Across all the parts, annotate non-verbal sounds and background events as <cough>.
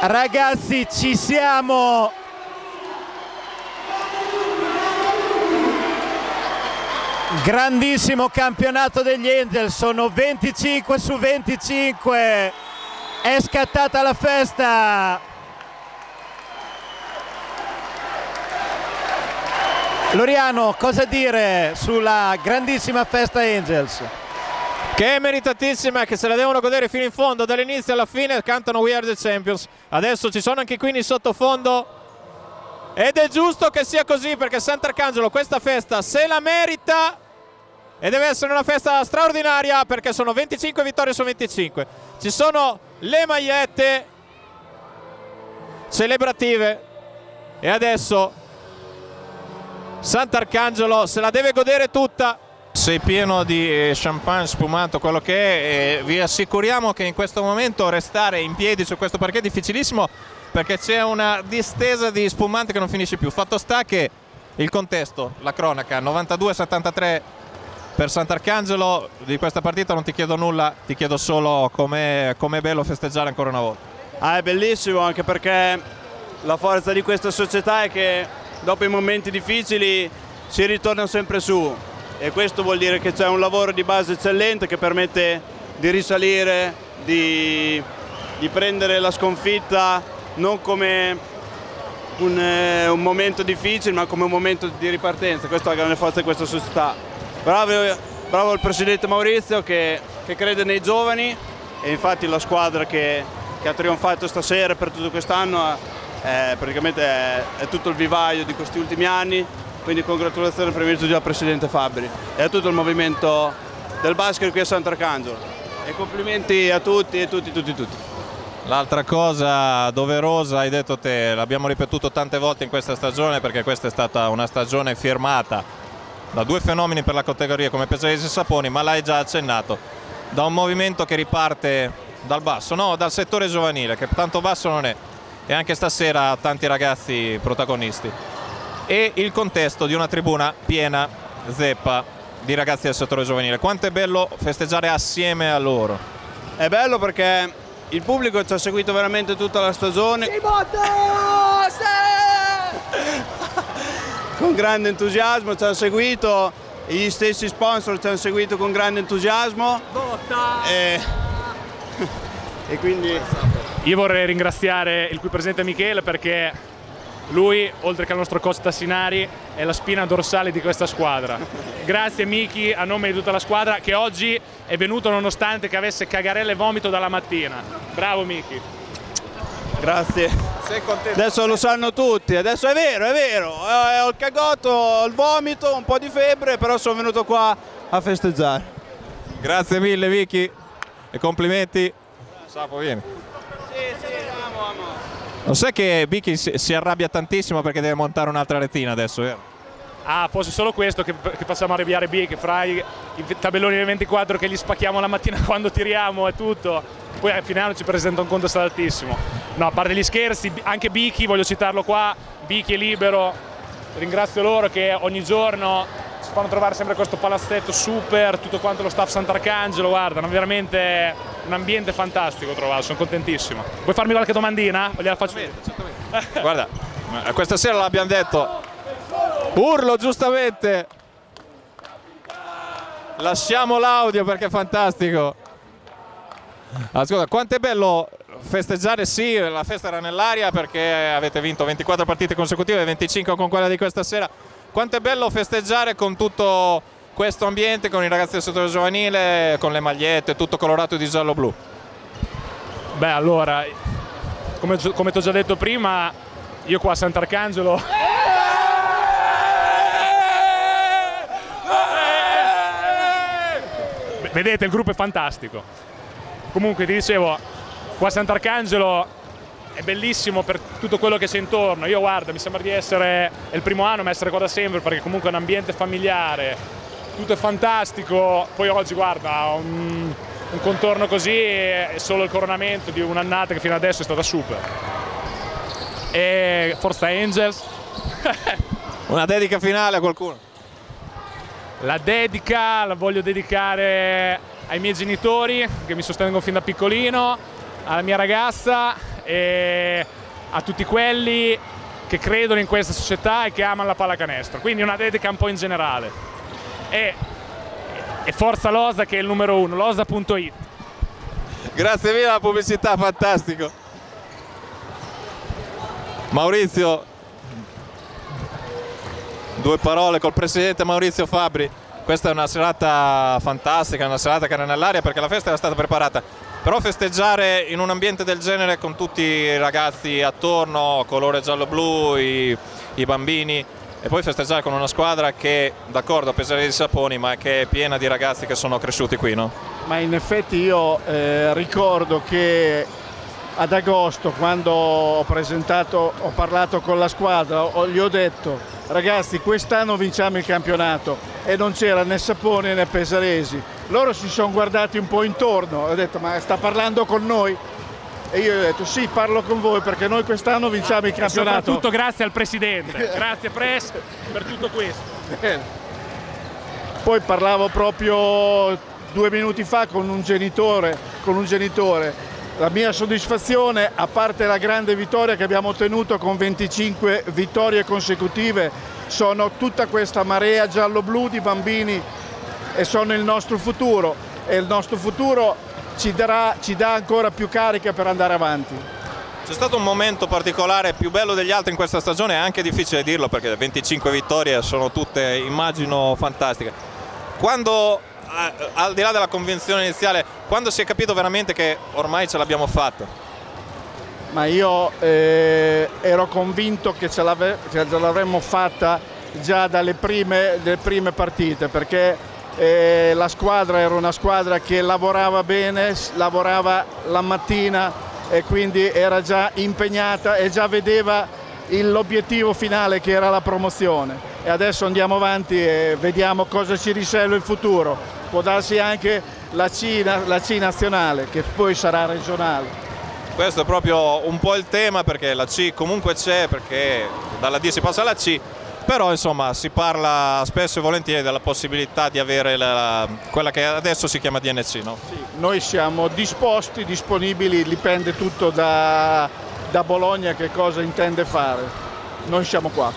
Ragazzi, ci siamo! Grandissimo campionato degli Angels, sono 25 su 25. È scattata la festa. Loriano, cosa dire sulla grandissima festa Angels? Che è meritatissima che se la devono godere fino in fondo dall'inizio alla fine cantano We Are the Champions. Adesso ci sono anche qui in sottofondo. Ed è giusto che sia così perché Sant'Arcangelo questa festa se la merita e deve essere una festa straordinaria perché sono 25 vittorie su 25 ci sono le magliette celebrative e adesso Sant'Arcangelo se la deve godere tutta sei pieno di eh, champagne spumato, quello che è, e vi assicuriamo che in questo momento restare in piedi su questo parquet è difficilissimo perché c'è una distesa di spumante che non finisce più. Fatto sta che il contesto, la cronaca, 92-73 per Sant'Arcangelo, di questa partita non ti chiedo nulla, ti chiedo solo com'è, com bello festeggiare ancora una volta. Ah, è bellissimo anche perché la forza di questa società è che dopo i momenti difficili si ritorna sempre su e questo vuol dire che c'è un lavoro di base eccellente che permette di risalire, di, di prendere la sconfitta non come un, eh, un, momento difficile ma come un momento di ripartenza, questa è la grande forza di questa società. Bravo, bravo il presidente Maurizio che, che, crede nei giovani. E infatti la squadra che, che ha trionfato stasera per tutto quest'anno è, praticamente è, è tutto il vivaio di questi ultimi anni quindi congratulazioni prima di tutto Presidente Fabri e a tutto il movimento del basket qui a Sant'Arcangelo e complimenti a tutti e tutti, tutti, tutti. L'altra cosa doverosa, hai detto te, l'abbiamo ripetuto tante volte in questa stagione perché questa è stata una stagione firmata da due fenomeni per la categoria come Pesarese e Saponi, ma l'hai già accennato, da un movimento che riparte dal basso, no, dal settore giovanile, che tanto basso non è, e anche stasera tanti ragazzi protagonisti e il contesto di una tribuna piena zeppa di ragazzi del settore giovanile. Quanto è bello festeggiare assieme a loro? È bello perché il pubblico ci ha seguito veramente tutta la stagione. <laughs> con grande entusiasmo ci ha seguito, gli stessi sponsor ci hanno seguito con grande entusiasmo. E... <laughs> e quindi... Io vorrei ringraziare il qui presente Michele perché lui, oltre che al nostro coach Tassinari, è la spina dorsale di questa squadra. Grazie Miki a nome di tutta la squadra che oggi è venuto nonostante che avesse cagarelle e vomito dalla mattina. Bravo Miki. Grazie. Adesso lo sanno tutti, adesso è vero, è vero. Eh, ho il cagotto, ho il vomito, un po' di febbre, però sono venuto qua a festeggiare. Grazie mille Vicky e complimenti. Sapo, vieni. Sì, sì, Lo sai che Bichi si arrabbia tantissimo perché deve montare un'altra retina adesso, vero? Ah, fosse solo questo che, che facciamo arrabbiare Bichi, fra i, i, tabelloni del 24 che gli spacchiamo la mattina <laughs> quando tiriamo e tutto, poi al finale ci presenta un conto altissimo. No, a parte gli scherzi, anche Bichi, voglio citarlo qua, Bichi è libero, ringrazio loro che ogni giorno ci fanno trovare sempre questo palazzetto super, tutto quanto lo staff Sant'Arcangelo, guarda, veramente un ambiente fantastico trovato, sono contentissimo. Vuoi farmi qualche domandina? O gliela faccio certamente, guarda, questa sera l'abbiamo detto, urlo giustamente, lasciamo l'audio perché è fantastico. Ascolta, quanto è bello festeggiare, sì, la festa era nell'aria perché avete vinto 24 partite consecutive, 25 con quella di questa sera, quanto è bello festeggiare con tutto questo ambiente, con i ragazzi del settore giovanile, con le magliette, tutto colorato di giallo-blu? Beh, allora, come, come ti ho già detto prima, io qua a Sant'Arcangelo... Vedete, il gruppo è fantastico. Comunque, ti dicevo, qua a Sant'Arcangelo è bellissimo per tutto quello che c'è intorno. Io guarda, mi sembra di essere, è il primo anno, ma essere qua da sempre perché comunque è un ambiente familiare, tutto è fantastico. Poi oggi guarda, un, un contorno così è solo il coronamento di un'annata che fino adesso è stata super. E Forza Angels. <laughs> Una dedica finale a qualcuno? La dedica la voglio dedicare ai miei genitori che mi sostengono fin da piccolino, alla mia ragazza e a tutti quelli che credono in questa società e che amano la pallacanestro. Quindi una dedica un po' in generale. E, e forza Losa che è il numero uno, losa.it. Grazie mille la pubblicità, fantastico. Maurizio, due parole col presidente Maurizio Fabri. Questa è una serata fantastica, una serata che era nell'aria perché la festa era stata preparata. Però festeggiare in un ambiente del genere con tutti i ragazzi attorno, colore giallo-blu, i, i bambini, e poi festeggiare con una squadra che, d'accordo, Pesare di Saponi, ma che è piena di ragazzi che sono cresciuti qui, no? Ma in effetti io eh, ricordo che ad agosto, quando ho presentato, ho parlato con la squadra, ho, gli ho detto ragazzi quest'anno vinciamo il campionato e non c'era né Saponi né Pesaresi. Loro si sono guardati un po' intorno, ho detto ma sta parlando con noi? E io ho detto sì, parlo con voi perché noi quest'anno vinciamo il campionato. Soprattutto grazie al Presidente, <laughs> grazie Press per tutto questo. Poi parlavo proprio due minuti fa con un genitore, con un genitore. La mia soddisfazione, a parte la grande vittoria che abbiamo ottenuto con 25 vittorie consecutive, sono tutta questa marea giallo-blu di bambini e sono il nostro futuro e il nostro futuro ci, darà, ci dà ancora più carica per andare avanti. C'è stato un momento particolare più bello degli altri in questa stagione, è anche difficile dirlo perché 25 vittorie sono tutte, immagino, fantastiche. Quando, al di là della convinzione iniziale, quando si è capito veramente che ormai ce l'abbiamo fatta? Ma io eh, ero convinto che ce l'avremmo fatta già dalle prime, prime partite perché eh, la squadra era una squadra che lavorava bene, lavorava la mattina e quindi era già impegnata e già vedeva l'obiettivo finale che era la promozione. E adesso andiamo avanti e vediamo cosa ci riserva il futuro. Può darsi anche la C, la C nazionale che poi sarà regionale. Questo è proprio un po' il tema perché la C comunque c'è perché dalla D si passa alla C però insomma si parla spesso e volentieri della possibilità di avere la, quella che adesso si chiama DNC. No? Sì, noi siamo disposti, disponibili, dipende tutto da, da Bologna che cosa intende fare. Noi siamo qua.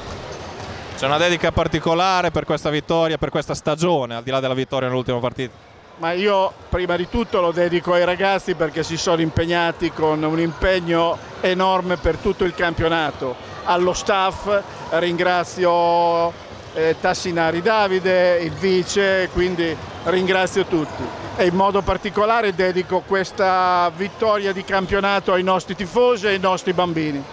C'è una dedica particolare per questa vittoria, per questa stagione, al di là della vittoria nell'ultima partita? Ma io prima di tutto lo dedico ai ragazzi perché si sono impegnati con un impegno enorme per tutto il campionato. Allo staff ringrazio eh, Tassinari Davide, il vice, quindi ringrazio tutti. E in modo particolare dedico questa vittoria di campionato ai nostri tifosi e ai nostri bambini.